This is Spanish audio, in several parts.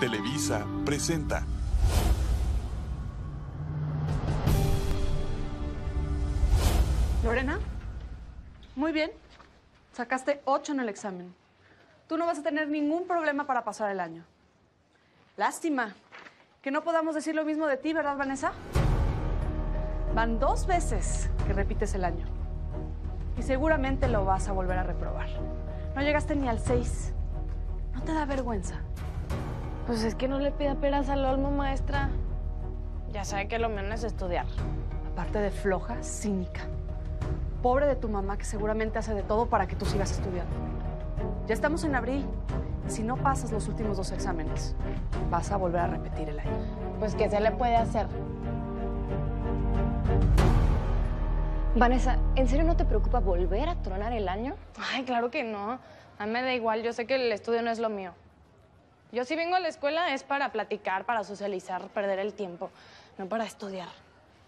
Televisa presenta. Lorena, muy bien. Sacaste 8 en el examen. Tú no vas a tener ningún problema para pasar el año. Lástima que no podamos decir lo mismo de ti, ¿verdad, Vanessa? Van dos veces que repites el año. Y seguramente lo vas a volver a reprobar. No llegaste ni al 6. ¿No te da vergüenza? Pues es que no le pida peras al olmo, maestra. Ya sabe que lo no es estudiar. Aparte de floja, cínica. Pobre de tu mamá que seguramente hace de todo para que tú sigas estudiando. Ya estamos en abril. Si no pasas los últimos dos exámenes, vas a volver a repetir el año. Pues ¿qué se le puede hacer? Vanessa, ¿en serio no te preocupa volver a tronar el año? Ay, claro que no. A mí me da igual, yo sé que el estudio no es lo mío. Yo si vengo a la escuela es para platicar, para socializar, perder el tiempo, no para estudiar.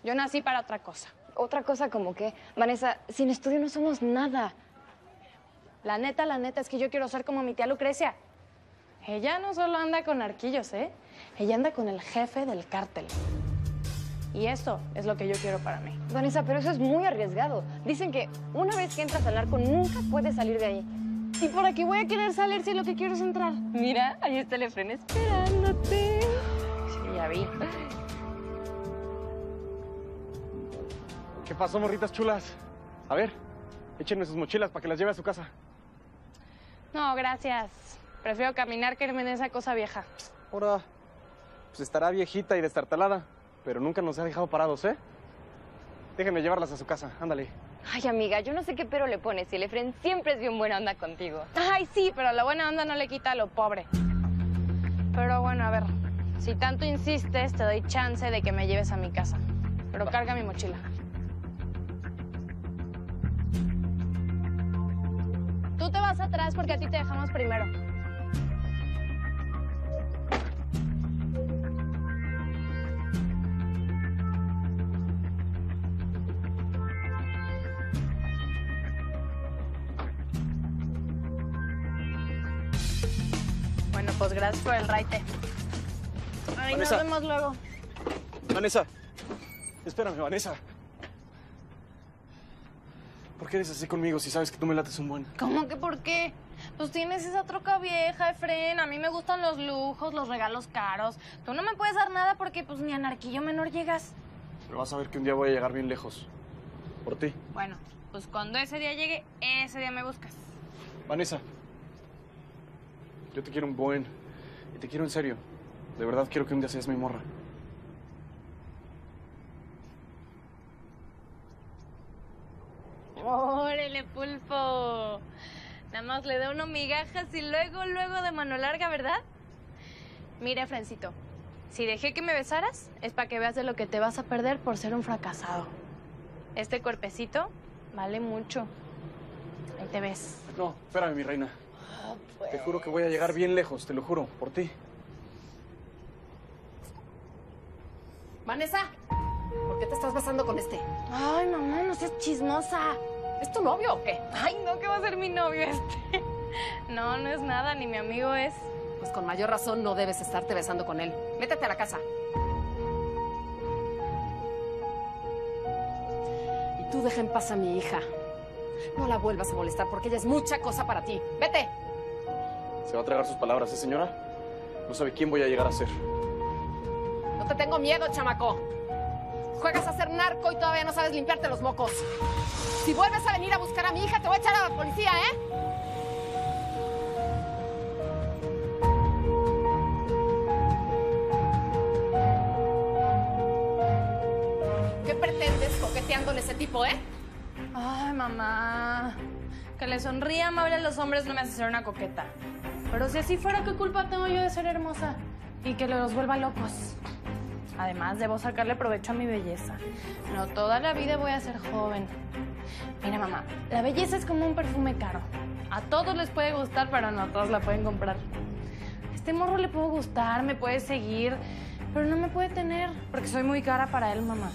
Yo nací para otra cosa. Otra cosa como que, Vanessa, sin estudio no somos nada. La neta, la neta es que yo quiero ser como mi tía Lucrecia. Ella no solo anda con arquillos, ¿eh? Ella anda con el jefe del cártel. Y eso es lo que yo quiero para mí. Vanessa, pero eso es muy arriesgado. Dicen que una vez que entras al narco nunca puedes salir de ahí. ¿Y por aquí voy a querer salir si lo que quiero es entrar? Mira, ahí está el Efren esperándote. Sí, ya vi. ¿Qué pasó, morritas chulas? A ver, échenme sus mochilas para que las lleve a su casa. No, gracias. Prefiero caminar que irme en esa cosa vieja. Ahora, pues estará viejita y destartalada, pero nunca nos ha dejado parados, ¿eh? Déjenme llevarlas a su casa, ándale. Ay, amiga, yo no sé qué pero le pones y el Efren siempre es bien buena onda contigo. Ay, sí, pero la buena onda no le quita a lo pobre. Pero bueno, a ver, si tanto insistes, te doy chance de que me lleves a mi casa. Pero carga mi mochila. Tú te vas atrás porque a ti te dejamos primero. Gracias por el raite. Ay, nos vemos luego. Vanessa, espérame, Vanessa. ¿Por qué eres así conmigo si sabes que tú me lates un buen? ¿Cómo que por qué? Pues tienes esa troca vieja, Efren. A mí me gustan los lujos, los regalos caros. Tú no me puedes dar nada porque pues ni a narquillo menor llegas. Pero vas a ver que un día voy a llegar bien lejos. Por ti. Bueno, pues cuando ese día llegue, ese día me buscas. Vanessa, yo te quiero un buen. Y te quiero en serio. De verdad quiero que un día seas mi morra. ¡Órale, pulpo! Nada más le da uno migajas y luego, luego de mano larga, ¿verdad? Mira, Frencito, si dejé que me besaras, es para que veas de lo que te vas a perder por ser un fracasado. Este cuerpecito vale mucho. Ahí te ves. No, espérame, mi reina. Te juro que voy a llegar bien lejos, te lo juro, por ti. Vanessa, ¿por qué te estás besando con este? Ay, mamá, no seas chismosa. ¿Es tu novio o qué? Ay, no, que va a ser mi novio este. No, no es nada, ni mi amigo es. Pues con mayor razón no debes estarte besando con él. Métete a la casa. Y tú deja en paz a mi hija. No la vuelvas a molestar porque ella es mucha cosa para ti. Vete. Se va a tragar sus palabras, ¿eh, señora? No sabe quién voy a llegar a ser. No te tengo miedo, chamaco. Juegas a ser narco y todavía no sabes limpiarte los mocos. Si vuelves a venir a buscar a mi hija, te voy a echar a la policía, ¿eh? ¿Qué pretendes coqueteándole ese tipo, eh? Mamá. Que le sonría amable a los hombres no me hace ser una coqueta. Pero si así fuera, ¿qué culpa tengo yo de ser hermosa? Y que los vuelva locos. Además, debo sacarle provecho a mi belleza. No toda la vida voy a ser joven. Mira, mamá, la belleza es como un perfume caro. A todos les puede gustar, pero no todos la pueden comprar. A este morro le puedo gustar, me puede seguir, pero no me puede tener, porque soy muy cara para él, mamá.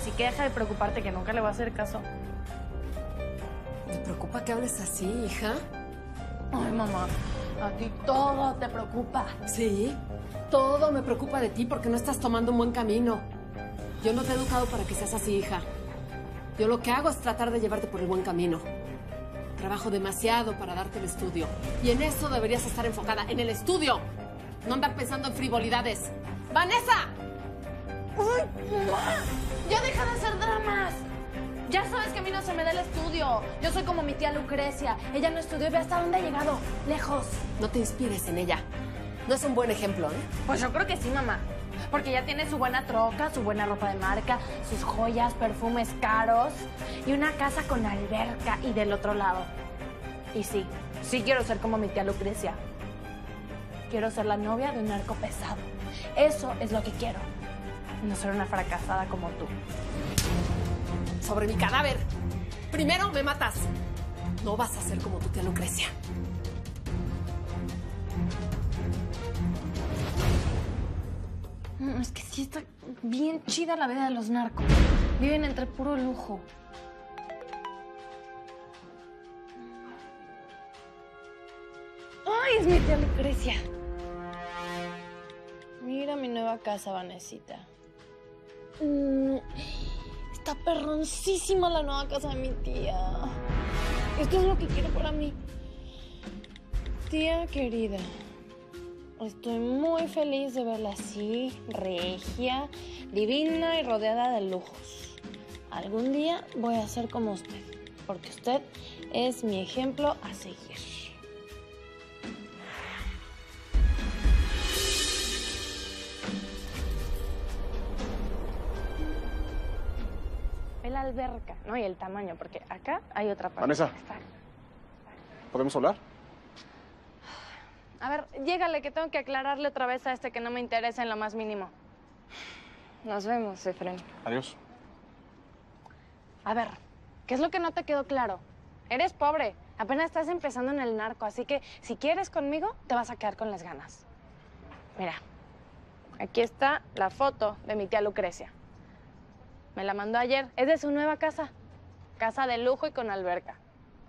Así que deja de preocuparte que nunca le voy a hacer caso. Me preocupa que hables así, hija. Ay, mamá, A ti todo te preocupa. Sí, todo me preocupa de ti porque no estás tomando un buen camino. Yo no te he educado para que seas así, hija. Yo lo que hago es tratar de llevarte por el buen camino. Trabajo demasiado para darte el estudio. Y en eso deberías estar enfocada, en el estudio. No andar pensando en frivolidades. ¡Vanessa! Ya deja de hacer dramas. Ya sabes que a mí no se me da el estudio. Yo soy como mi tía Lucrecia. Ella no estudió y ve hasta dónde ha llegado. Lejos. No te inspires en ella. No es un buen ejemplo, ¿eh? Pues yo creo que sí, mamá. Porque ella tiene su buena troca, su buena ropa de marca, sus joyas, perfumes caros y una casa con alberca y del otro lado. Y sí, sí quiero ser como mi tía Lucrecia. Quiero ser la novia de un narco pesado. Eso es lo que quiero. No ser una fracasada como tú. Sobre mi cadáver. Primero me matas. No vas a ser como tu tía Lucrecia. Es que sí está bien chida la vida de los narcos. Viven entre puro lujo. ¡Ay, es mi tía Lucrecia! Mira mi nueva casa, Vanesita. Mm, está perroncísima la nueva casa de mi tía. Esto es lo que quiero para mí. Tía querida, estoy muy feliz de verla así, regia, divina y rodeada de lujos. Algún día voy a ser como usted, porque usted es mi ejemplo a seguir. Ve la alberca, ¿no? Y el tamaño, porque acá hay otra parte. Vanessa. Está- ¿Podemos hablar? A ver, llégale que tengo que aclararle otra vez a este que no me interesa en lo más mínimo. Nos vemos, Efren. Adiós. A ver, ¿qué es lo que no te quedó claro? Eres pobre, apenas estás empezando en el narco, así que si quieres conmigo, te vas a quedar con las ganas. Mira, aquí está la foto de mi tía Lucrecia. Me la mandó ayer, es de su nueva casa. Casa de lujo y con alberca.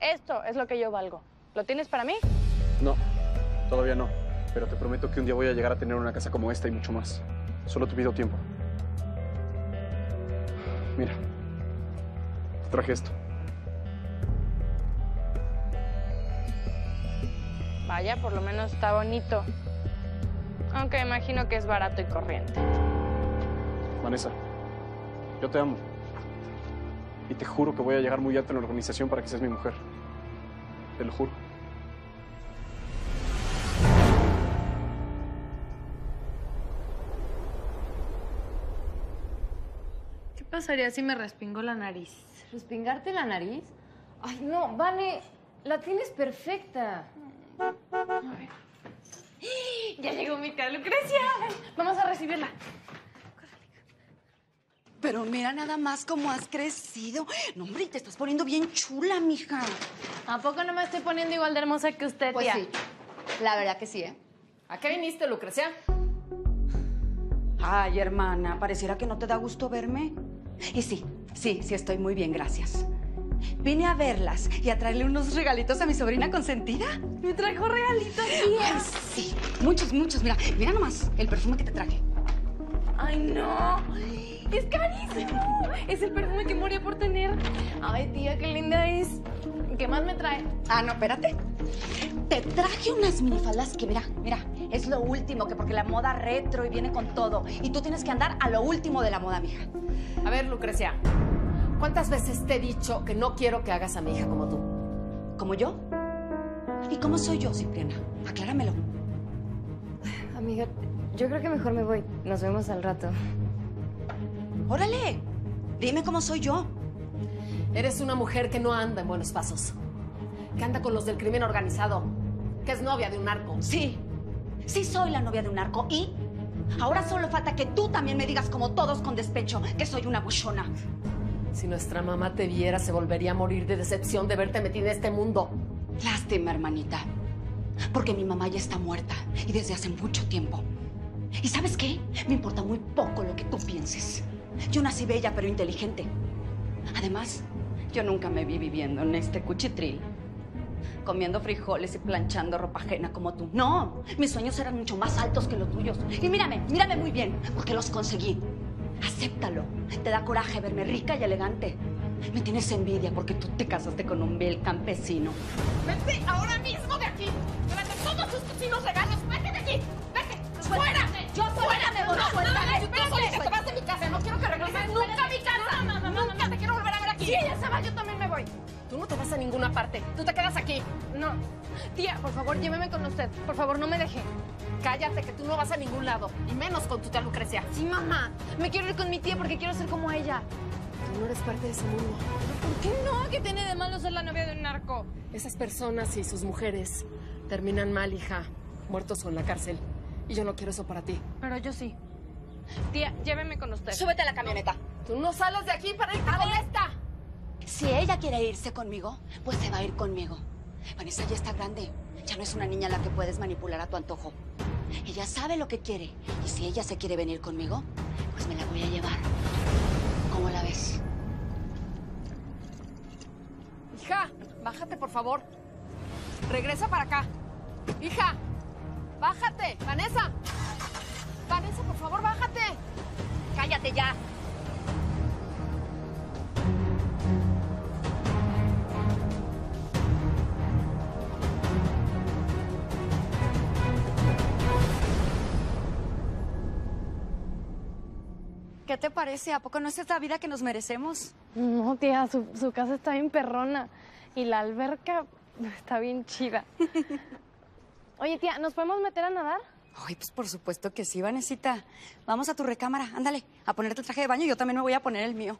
Esto es lo que yo valgo. ¿Lo tienes para mí? No, todavía no. Pero te prometo que un día voy a llegar a tener una casa como esta y mucho más. Solo te pido tiempo. Mira, te traje esto. Vaya, por lo menos está bonito. Aunque imagino que es barato y corriente. Vanessa, yo te amo. Y te juro que voy a llegar muy alto en la organización para que seas mi mujer. Te lo juro. ¿Qué pasaría si me respingo la nariz? ¿Respingarte la nariz? Ay, no, Vane, la tienes perfecta. Ya llegó mi tía Lucrecia. Vamos a recibirla. Pero mira nada más cómo has crecido. No, hombre, te estás poniendo bien chula, mija. ¿A poco no me estoy poniendo igual de hermosa que usted, Pues tía? sí, la verdad que sí, ¿eh? ¿A qué viniste, Lucrecia? Ay, hermana, pareciera que no te da gusto verme. Y sí, sí, sí estoy muy bien, gracias. Vine a verlas y a traerle unos regalitos a mi sobrina consentida. Me trajo regalitos, Ay, sí, muchos, muchos. Mira, mira nomás el perfume que te traje. Ay, no. Es carísimo. Es el perfume que moría por tener. Ay, tía, qué linda es. ¿Qué más me trae? Ah, no, espérate. Te traje unas minifaldas que, mira, mira, es lo último, que porque la moda retro y viene con todo. Y tú tienes que andar a lo último de la moda, mija. A ver, Lucrecia. ¿Cuántas veces te he dicho que no quiero que hagas a mi hija como tú? ¿Como yo? ¿Y cómo soy yo, Cipriana? Acláramelo. Amiga, yo creo que mejor me voy. Nos vemos al rato. Órale, dime cómo soy yo. Eres una mujer que no anda en buenos pasos. Que anda con los del crimen organizado. Que es novia de un narco. Sí, sí soy la novia de un narco. ¿Y? Ahora solo falta que tú también me digas como todos con despecho que soy una buchona. Si nuestra mamá te viera, se volvería a morir de decepción de verte metida en este mundo. Lástima, hermanita. Porque mi mamá ya está muerta y desde hace mucho tiempo. ¿Y sabes qué? Me importa muy poco lo que tú pienses. Yo nací bella pero inteligente. Además, yo nunca me vi viviendo en este cuchitril. comiendo frijoles y planchando ropa ajena como tú. No, mis sueños eran mucho más altos que los tuyos. Y mírame, mírame muy bien, porque los conseguí. Acéptalo. Te da coraje verme rica y elegante. Me tienes envidia porque tú te casaste con un vil campesino. ¡Vete ahora mismo de aquí! ¡Durante todos tus cocinos regalos! ¡Vete de aquí! ¡Vete! Fuera parte. Tú te quedas aquí. No. Tía, por favor, lléveme con usted. Por favor, no me deje. Cállate, que tú no vas a ningún lado. Y menos con tu tía Lucrecia. Sí, mamá. Me quiero ir con mi tía porque quiero ser como ella. Tú no eres parte de ese mundo. ¿Por qué no? ¿Qué tiene de malo ser la novia de un narco? Esas personas y sus mujeres terminan mal, hija. Muertos o en la cárcel. Y yo no quiero eso para ti. Pero yo sí. Tía, lléveme con usted. Súbete a la camioneta. Tú no sales de aquí para irte con esta. Si ella quiere irse conmigo, pues se va a ir conmigo. Vanessa ya está grande. Ya no es una niña a la que puedes manipular a tu antojo. Ella sabe lo que quiere. Y si ella se quiere venir conmigo, pues me la voy a llevar. ¿Cómo la ves? Hija, bájate, por favor. Regresa para acá. Hija, bájate. Vanessa. Vanessa, por favor, bájate. Cállate ya. ¿Qué te parece? ¿A poco no es esta vida que nos merecemos? No, tía, su, su casa está bien perrona. Y la alberca está bien chida. Oye, tía, ¿nos podemos meter a nadar? Ay, pues por supuesto que sí, Vanesita. Vamos a tu recámara, ándale, a ponerte el traje de baño y yo también me voy a poner el mío.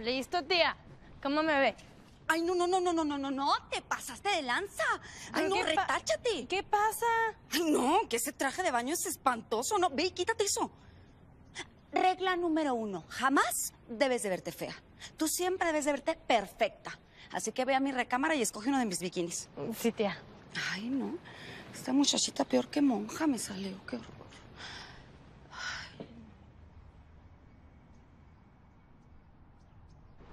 Listo, tía. ¿Cómo me ve? Ay, no, no, no, no, no, no, no, no, te pasaste de lanza. Ay, ¿Pero no, retáchate. ¿Qué pasa? Ay, no, que ese traje de baño es espantoso. No, ve y quítate eso. Regla número uno, jamás debes de verte fea. Tú siempre debes de verte perfecta. Así que ve a mi recámara y escoge uno de mis bikinis. Sí, tía. Ay, no, esta muchachita peor que monja me salió, qué horror.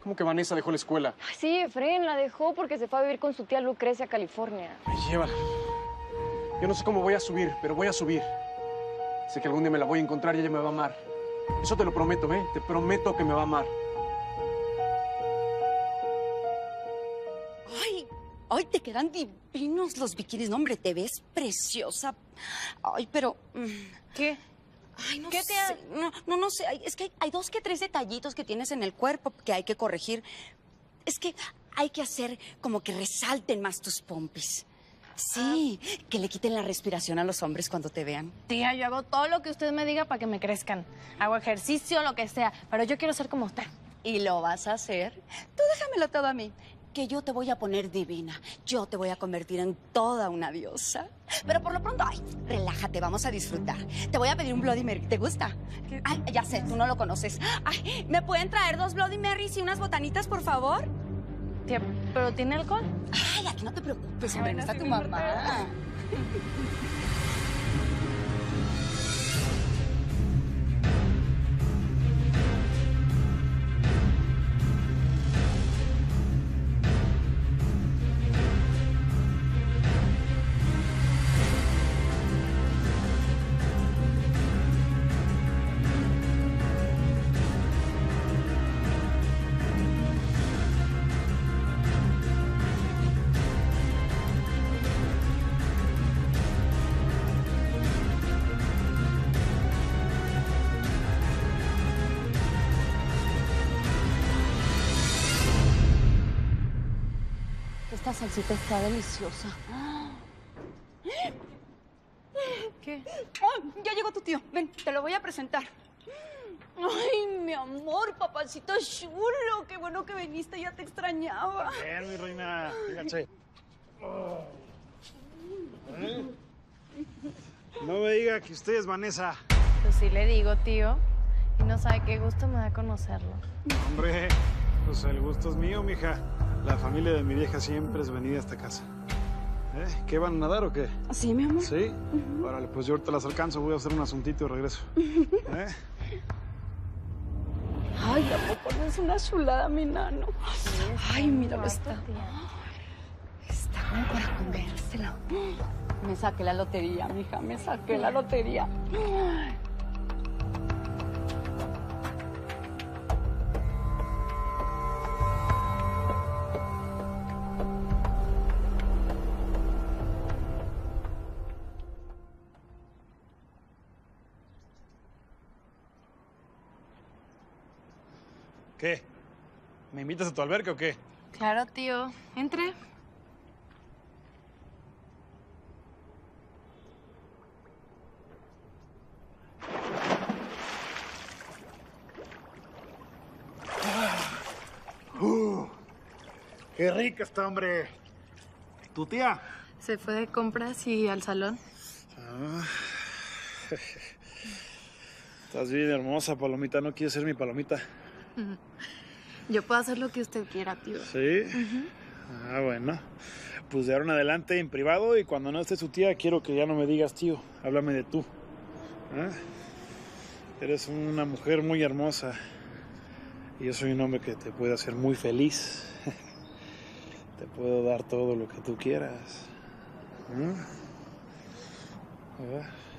¿Cómo que Vanessa dejó la escuela? Ay, sí, Efren la dejó porque se fue a vivir con su tía Lucrecia a California. Me lleva. Yo no sé cómo voy a subir, pero voy a subir. Sé que algún día me la voy a encontrar y ella me va a amar. Eso te lo prometo, ¿eh? Te prometo que me va a amar. Ay, ay, te quedan divinos los bikinis. No, hombre, te ves preciosa. Ay, pero... mm, ¿Qué? Ay, no ¿Qué sé. te No, no, no sé. Es que hay, hay dos que tres detallitos que tienes en el cuerpo que hay que corregir. Es que hay que hacer como que resalten más tus pompis. Sí, que le quiten la respiración a los hombres cuando te vean. Tía, yo hago todo lo que usted me diga para que me crezcan. Hago ejercicio, lo que sea. Pero yo quiero ser como usted. Y lo vas a hacer. Tú déjamelo todo a mí. Que yo te voy a poner divina. Yo te voy a convertir en toda una diosa. Pero por lo pronto, ay, relájate, vamos a disfrutar. Te voy a pedir un Bloody Mary. ¿Te gusta? Ay, ya sé, tú no lo conoces. Ay, ¿me pueden traer dos Bloody Marys y unas botanitas, por favor? Tía, ¿pero tiene alcohol? Ay, aquí no te preocupes, hombre, no está tu mamá. Esta salsita está deliciosa. ¿Qué? Ay, ya llegó tu tío. Ven, te lo voy a presentar. Ay, mi amor, papacito chulo. Qué bueno que viniste, ya te extrañaba. Bien, mi reina, fíjate. ¿Eh? No me diga que usted es Vanessa. Pues sí le digo, tío. Y no sabe qué gusto me da conocerlo. Hombre, pues el gusto es mío, mija. La familia de mi vieja siempre es venida a esta casa. ¿Eh? ¿Qué van a nadar o qué? Sí, mi amor. ¿Sí? Órale, pues yo ahorita las alcanzo. Voy a hacer un asuntito y regreso. ¿Eh? Ay, ¿a poco no es una chulada mi nano? Ay, míralo, está. Está como para comérselo. Me saqué la lotería, mija, me saqué la lotería. ¿Qué? ¿Me invitas a tu alberca o qué? Claro, tío. Entre. ¡Qué rica está, hombre! ¿Tu tía? Se fue de compras y al salón. Ah. Estás bien hermosa, Palomita. ¿No quieres ser mi palomita? Yo puedo hacer lo que usted quiera, tío. ¿Sí? Ah, bueno. Pues de ahora en adelante en privado y cuando no esté su tía quiero que ya no me digas tío. Háblame de tú. ¿Ah? Eres una mujer muy hermosa. Y yo soy un hombre que te puede hacer muy feliz. te puedo dar todo lo que tú quieras. ¿Ah? ¿Ah? Buenos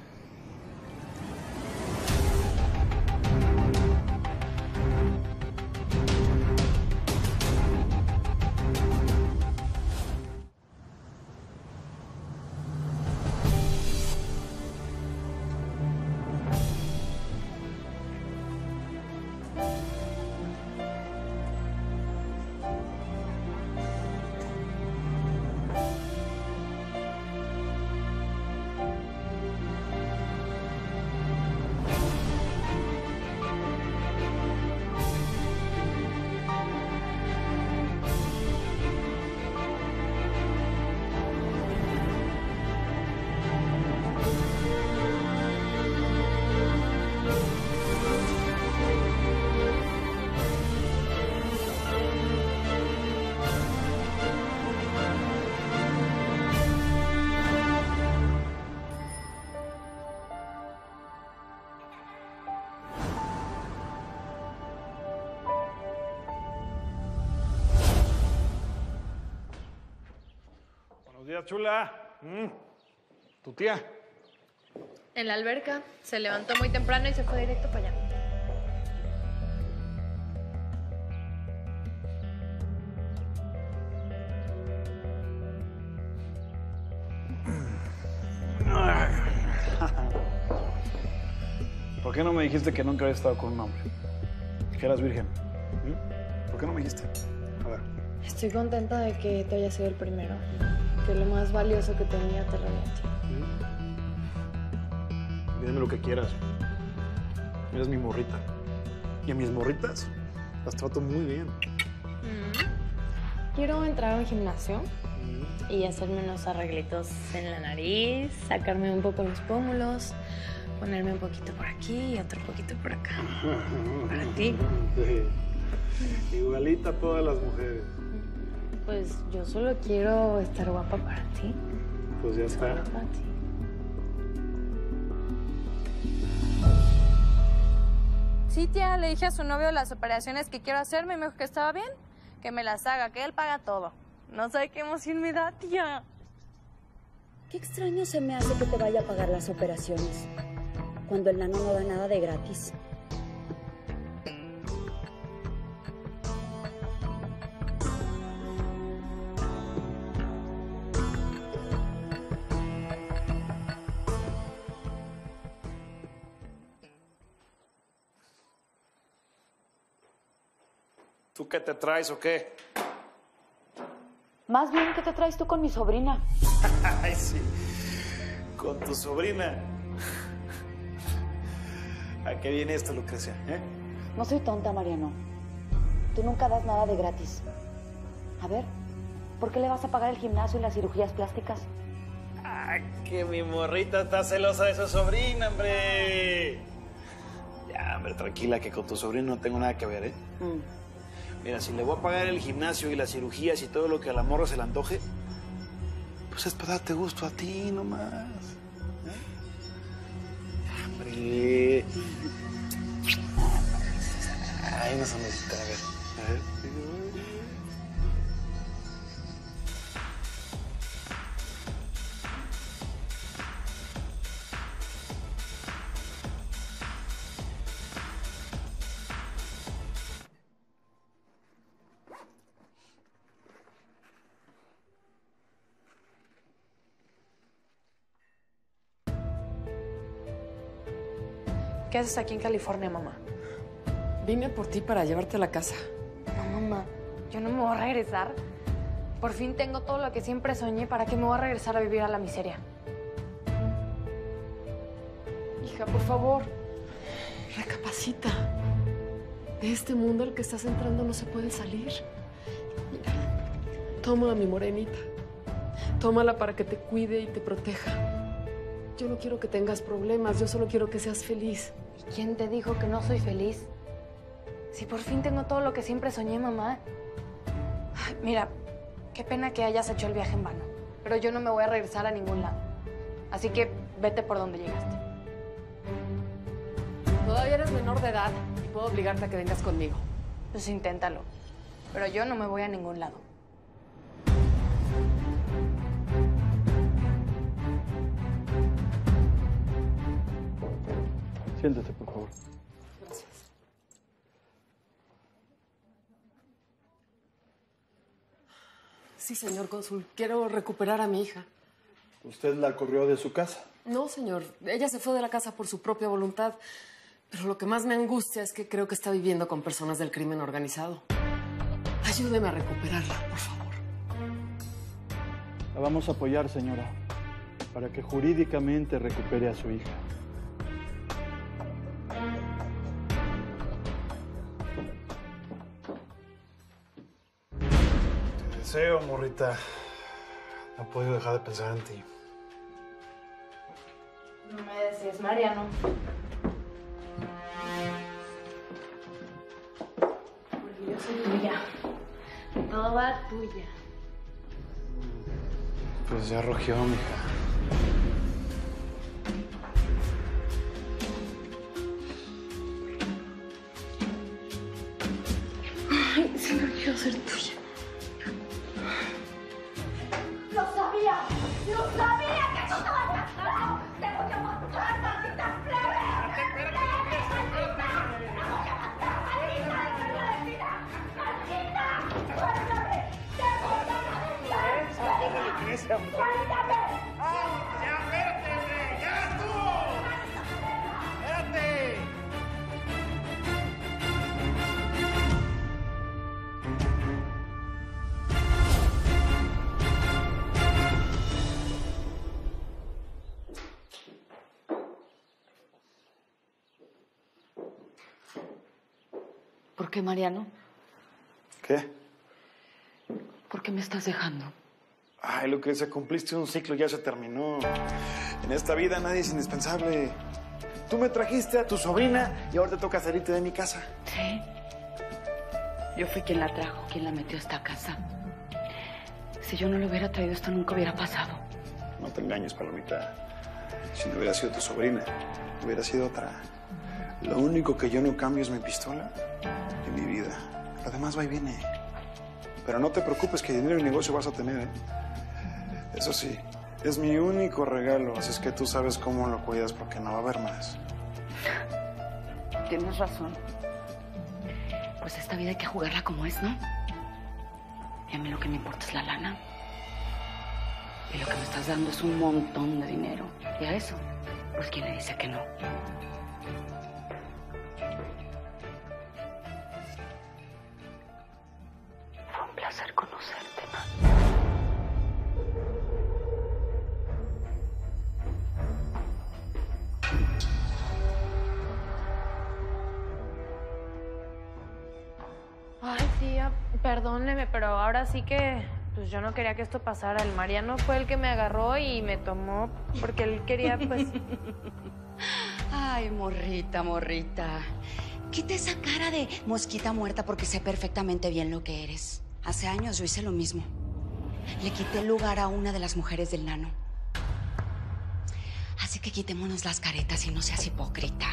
chula. Mm. ¿Tu tía? En la alberca. Se levantó muy temprano y se fue directo para allá. ¿Por qué no me dijiste que nunca habías estado con un hombre? Que eras virgen. ¿Mm? ¿Por qué no me dijiste? A ver. Estoy contenta de que tú hayas sido el primero. Que lo más valioso que tenía te lo di a ti. Dime lo que quieras. Eres mi morrita. Y a mis morritas las trato muy bien. Quiero entrar a un gimnasio y hacerme unos arreglitos en la nariz, sacarme un poco los pómulos, ponerme un poquito por aquí y otro poquito por acá. Para ti. Sí. Igualita a todas las mujeres. Pues yo solo quiero estar guapa para ti. Pues ya está. Solo para ti. Sí, tía, le dije a su novio las operaciones que quiero hacerme y me dijo que estaba bien, que me las haga, que él paga todo. No sé qué emoción me da, tía. Qué extraño se me hace que te vaya a pagar las operaciones. Cuando el nano no da nada de gratis. Qué te traes o qué? Más bien, ¿qué te traes tú con mi sobrina? Ay, sí. Con tu sobrina. ¿A qué viene esto, Lucrecia? ¿Eh? No soy tonta, Mariano. Tú nunca das nada de gratis. A ver, ¿por qué le vas a pagar el gimnasio y las cirugías plásticas? Ay, que mi morrita está celosa de su sobrina, hombre. Ya, hombre, tranquila, que con tu sobrino no tengo nada que ver, ¿eh? Mm. Mira, si le voy a pagar el gimnasio y las cirugías y todo lo que a la morra se le antoje, pues es para darte gusto a ti nomás. ¿eh? Hombre. Ay, una sonrisita, a ver. A ver. Haces aquí en California, mamá? Vine por ti para llevarte a la casa. No, mamá, yo no me voy a regresar. Por fin tengo todo lo que siempre soñé. ¿Para qué me voy a regresar a vivir a la miseria? Hija, por favor, recapacita. De este mundo al que estás entrando no se puede salir. Mira, toma a mi morenita. Tómala para que te cuide y te proteja. Yo no quiero que tengas problemas, yo solo quiero que seas feliz. ¿Y quién te dijo que no soy feliz? Si por fin tengo todo lo que siempre soñé, mamá. Ay, mira, qué pena que hayas hecho el viaje en vano. Pero yo no me voy a regresar a ningún lado. Así que vete por donde llegaste. Todavía eres menor de edad y puedo obligarte a que vengas conmigo. Pues inténtalo. Pero yo no me voy a ningún lado. Por favor. Gracias. Sí, señor cónsul. Quiero recuperar a mi hija. ¿Usted la corrió de su casa? No, señor. Ella se fue de la casa por su propia voluntad. Pero lo que más me angustia es que creo que está viviendo con personas del crimen organizado. Ayúdeme a recuperarla, por favor. La vamos a apoyar, señora, para que jurídicamente recupere a su hija. Deseo, morrita. No he podido dejar de pensar en ti. No me decías, Mariano. Porque yo soy tuya. Toda tuya. Pues ya rugió, mija. Ay, siempre quiero ser tuya. ¿Por qué, Mariano? ¿Qué? ¿Por qué me estás dejando? Ay, lo que se cumpliste un ciclo ya se terminó. En esta vida nadie es indispensable. Tú me trajiste a tu sobrina y ahora te toca salirte de mi casa. Sí. Yo fui quien la trajo, quien la metió a esta casa. Si yo no lo hubiera traído, esto nunca hubiera pasado. No te engañes, Palomita. Si no hubiera sido tu sobrina, hubiera sido otra. Lo único que yo no cambio es mi pistola mi vida. Lo demás va y viene. Pero no te preocupes que dinero y negocio vas a tener, ¿eh? Eso sí, es mi único regalo, así es que tú sabes cómo lo cuidas porque no va a haber más. Tienes razón. Pues esta vida hay que jugarla como es, ¿no? Y a mí lo que me importa es la lana. Y lo que me estás dando es un montón de dinero. Y a eso, pues ¿quién le dice que no? Perdóneme, pero ahora sí que pues yo no quería que esto pasara. El Mariano fue el que me agarró y me tomó porque él quería, pues. Ay, morrita, morrita. Quita esa cara de mosquita muerta porque sé perfectamente bien lo que eres. Hace años yo hice lo mismo. Le quité el lugar a una de las mujeres del nano. Así que quitémonos las caretas y no seas hipócrita.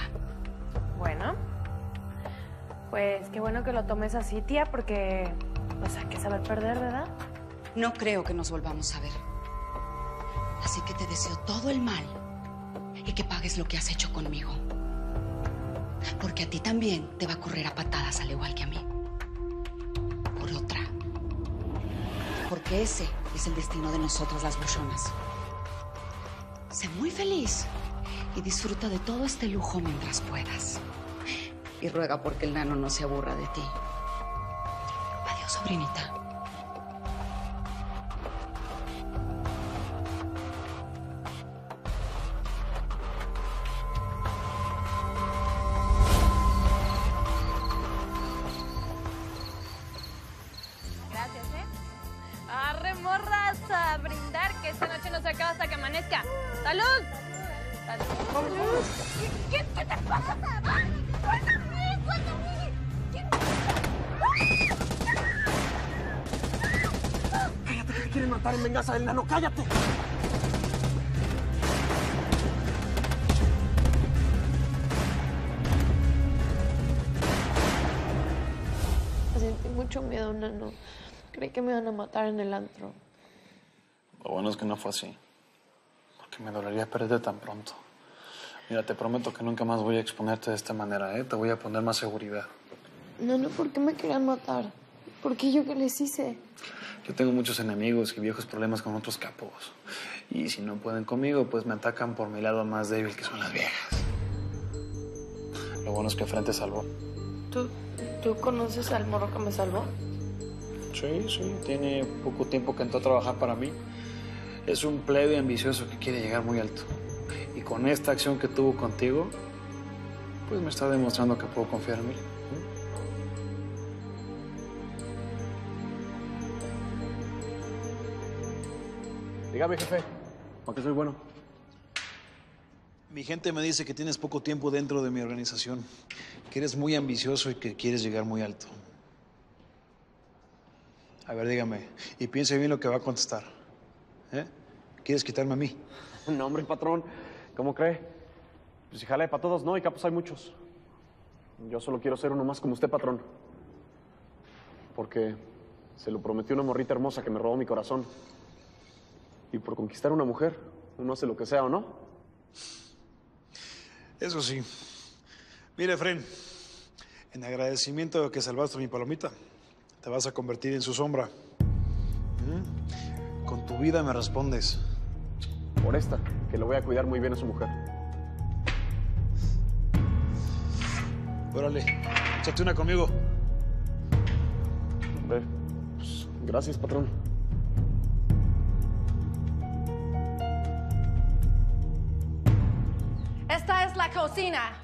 Bueno. Pues qué bueno que lo tomes así, tía, porque pues hay que saber perder, ¿verdad? No creo que nos volvamos a ver. Así que te deseo todo el mal y que pagues lo que has hecho conmigo. Porque a ti también te va a correr a patadas al igual que a mí. Por otra. Porque ese es el destino de nosotras las buchonas. Sé muy feliz y disfruta de todo este lujo mientras puedas. Y ruega porque el nano no se aburra de ti. Adiós, sobrinita. Mucho miedo, nano. Creí que me iban a matar en el antro. Lo bueno es que no fue así. Porque me dolería perderte tan pronto. Mira, te prometo que nunca más voy a exponerte de esta manera, ¿eh? Te voy a poner más seguridad. Nano, ¿por qué me querían matar? ¿Por qué yo qué les hice? Yo tengo muchos enemigos y viejos problemas con otros capos. Y si no pueden conmigo, pues me atacan por mi lado más débil, que son las viejas. Lo bueno es que Frente salvó. ¿Tú, ¿Tú conoces al morro que me salvó? Sí, sí, tiene poco tiempo que entró a trabajar para mí. Es un plebe ambicioso que quiere llegar muy alto. Y con esta acción que tuvo contigo, pues me está demostrando que puedo confiar en él. Dígame, jefe. ¿Para qué soy bueno? Mi gente me dice que tienes poco tiempo dentro de mi organización, que eres muy ambicioso y que quieres llegar muy alto. A ver, dígame, y piense bien lo que va a contestar. ¿Eh? ¿Quieres quitarme a mí? No, hombre, patrón. ¿Cómo cree? Pues si jala para todos, no, y capos hay muchos. Yo solo quiero ser uno más como usted, patrón. Porque se lo prometió una morrita hermosa que me robó mi corazón. Y por conquistar una mujer, uno hace lo que sea, ¿o no? Eso sí. Mire, Fren, en agradecimiento de que salvaste a mi palomita, te vas a convertir en su sombra. ¿Mm? Con tu vida me respondes. Por esta, que le voy a cuidar muy bien a su mujer. Órale, échate una conmigo. Hombre, pues, gracias, patrón. Cocina.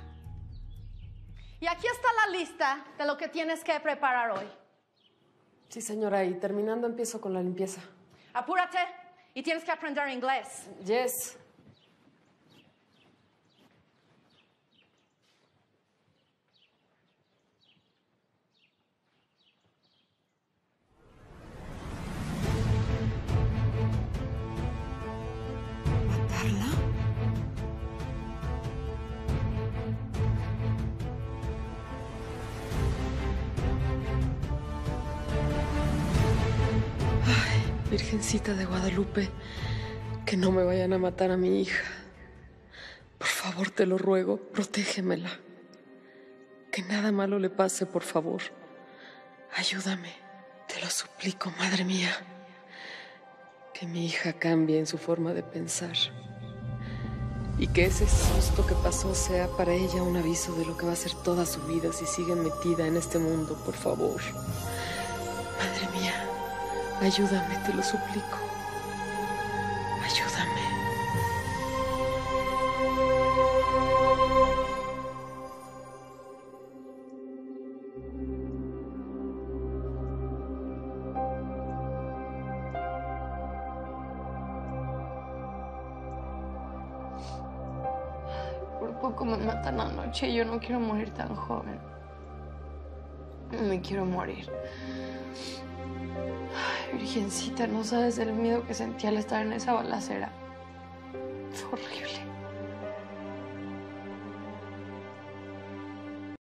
Y aquí está la lista de lo que tienes que preparar hoy. Sí, señora, y terminando empiezo con la limpieza. Apúrate y tienes que aprender inglés. Yes. Virgencita de Guadalupe, que no me vayan a matar a mi hija. Por favor, te lo ruego, protégemela. Que nada malo le pase, por favor. Ayúdame, te lo suplico, madre mía. Que mi hija cambie en su forma de pensar. Y que ese susto que pasó sea para ella un aviso de lo que va a ser toda su vida si sigue metida en este mundo, por favor. Madre mía, ayúdame, te lo suplico. Ayúdame. Por poco me matan anoche yo no quiero morir tan joven. No me quiero morir. Virgencita, no sabes el miedo que sentí al estar en esa balacera. Horrible.